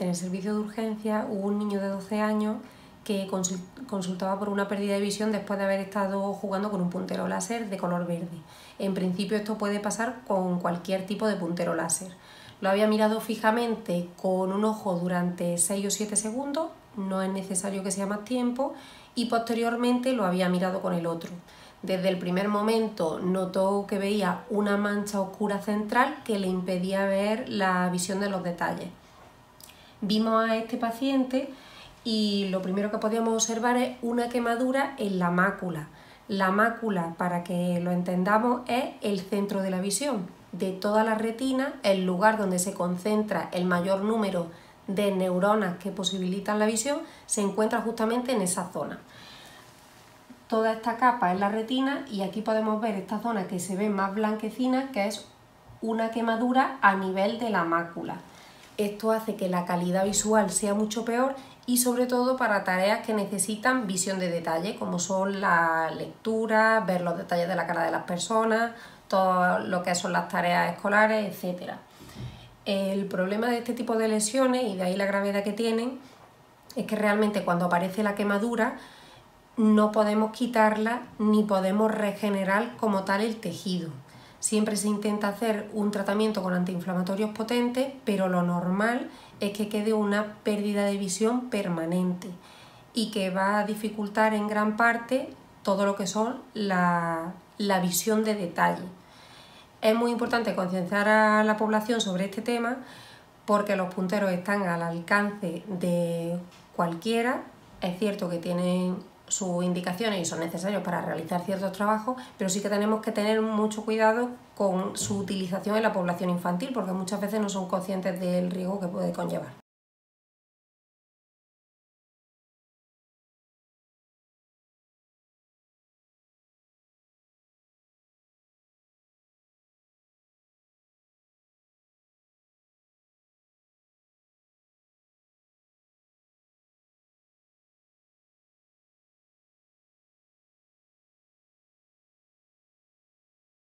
En el servicio de urgencia hubo un niño de 12 años que consultaba por una pérdida de visión después de haber estado jugando con un puntero láser de color verde. En principio esto puede pasar con cualquier tipo de puntero láser. Lo había mirado fijamente con un ojo durante 6 o 7 segundos, no es necesario que sea más tiempo, y posteriormente lo había mirado con el otro. Desde el primer momento notó que veía una mancha oscura central que le impedía ver la visión de los detalles. Vimos a este paciente y lo primero que podíamos observar es una quemadura en la mácula. La mácula, para que lo entendamos, es el centro de la visión. De toda la retina, el lugar donde se concentra el mayor número de neuronas que posibilitan la visión, se encuentra justamente en esa zona. Toda esta capa es la retina y aquí podemos ver esta zona que se ve más blanquecina, que es una quemadura a nivel de la mácula. Esto hace que la calidad visual sea mucho peor y sobre todo para tareas que necesitan visión de detalle, como son la lectura, ver los detalles de la cara de las personas, todo lo que son las tareas escolares, etc. El problema de este tipo de lesiones, y de ahí la gravedad que tienen, es que realmente cuando aparece la quemadura no podemos quitarla ni podemos regenerar como tal el tejido. Siempre se intenta hacer un tratamiento con antiinflamatorios potentes, pero lo normal es que quede una pérdida de visión permanente y que va a dificultar en gran parte todo lo que son la, la visión de detalle. Es muy importante concienciar a la población sobre este tema porque los punteros están al alcance de cualquiera. Es cierto que tienen sus indicaciones y son necesarios para realizar ciertos trabajos, pero sí que tenemos que tener mucho cuidado con su utilización en la población infantil porque muchas veces no son conscientes del riesgo que puede conllevar.